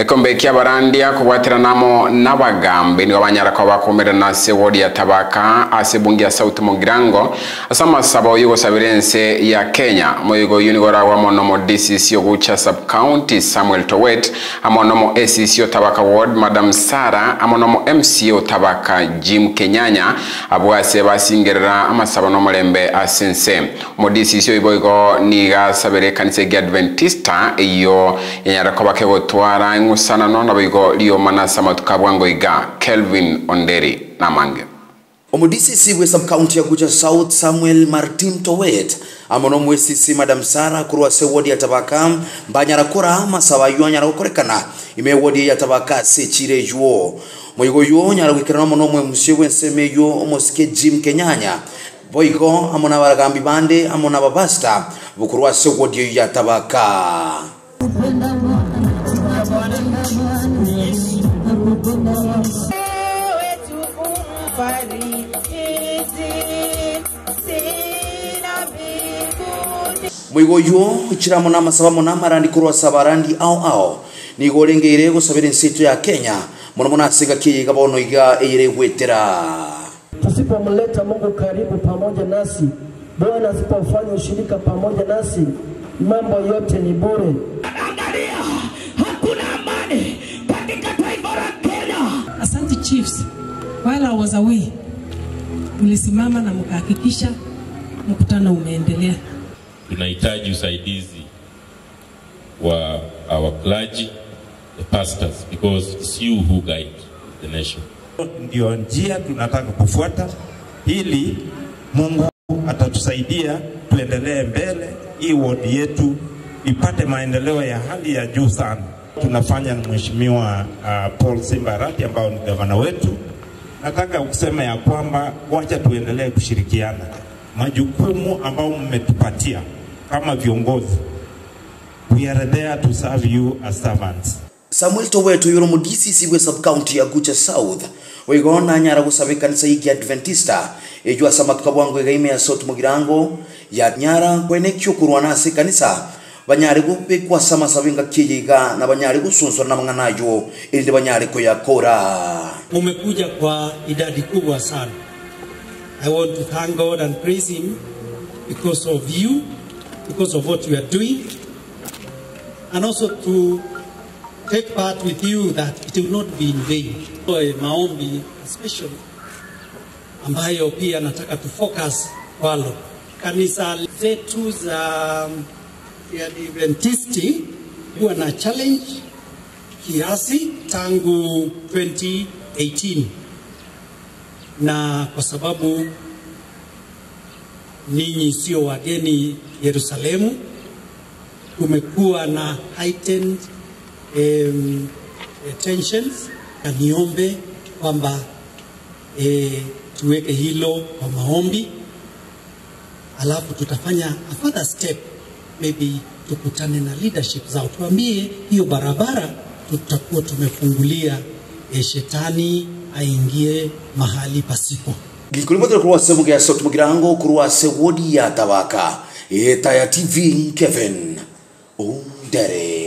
ekombe kia barandia kugwatiranamo n'abagambi nigo banyarako bakumirana ase wodi ya tabaka ase bungi ya sauti mugirango ase amasabo y'ogosabira ense ya kenya. Moigo oyo nigo oragwa mono mo dcc ogucha subcounty samuel towet amono mo acc otabaka ward madam sara amono mo mc otabaka jim kenyanya abo ase basingerera amasabo n'omurembe ase nse omo dcc oibo igo nigasabire ekanisa egia adventista iyo yanyarako bakegotwara eng'usanano nabo igo riomanasa amatuka bwango iga kelvin onderi namange. Omudcc bwe subcounty ya guja south samuel martin towet amono mwesisi madam sara kurwa se wodi ya tabaka mbanyara kora masaba yu anyara gukorekana ime wodi ya tabaka se chire yuo. Moigo yu nyara gwikirana mono mwe musye wenseme yu omosike jim kenyanya. Boigo amona baragambi bande amona babasta bukurwa se wodi ya tabaka mwigo yuo chiramo na masabamo na randi kurwa sabarandi ao ao nigo rengeire gusabira nsito ya Kenya. Muno mona asiga kiyiga bono iga eire gwetera Tusipomleta Mungu karibu pamoja nasi, Bwana asipofanya ushirika pamoja nasi, mambo yote ni bure. Angalia, hakuna amani katika taifa la Kenya. Asante Chiefs, while I was away, mlisimama na mkahakikisha mkutano umeendelea. tunahitaji usaidizi wa our clergy, the pastors, because it's you who guide the nation. ndio njia tunataka kufuata ili Mungu atatusaidia tuendelee mbele, hii wodi yetu ipate maendeleo ya hali ya juu sana. Tunafanya na Mheshimiwa uh, Paul Simbarati ambao ni gavana wetu. Nataka kusema ya kwamba wacha tuendelee kushirikiana majukumu ambayo mmetupatia kama viongozi. We are there to serve you as servants. Samuel Towet yuro mu DCC gwe sub county ya Gucha South wigo na nyara gusabe kanisa iki Adventista ejwa samatuka bwango gaime ya Sot Mugirango ya nyara kwene kyukurwa na kanisa kwa sama sabinga kiyiga na banyari gusunsura na manganayo ili banyari kuyakora mumekuja kwa idadi kubwa sana. I want to thank God and praise Him because of you, because of what you are doing, and also to take part with you that it will not be in vain. Maombi especially ambayo pia nataka to focus kwalo kanisa zetu za ya Adventisti huwa na challenge kiasi tangu 2018 na kwa sababu ninyi sio wageni Yerusalemu, kumekuwa na heightened um, tensions, na niombe kwamba e, tuweke hilo kwa maombi, alafu tutafanya a further step, maybe tukutane na leadership zao, tuambie hiyo barabara tutakuwa tumefungulia e, shetani aingie mahali pasipo. gikulimotere kurwa se mugia Sot Mugirango kurwa se wodi ya Tabaka eta ya TV Kevin Ondere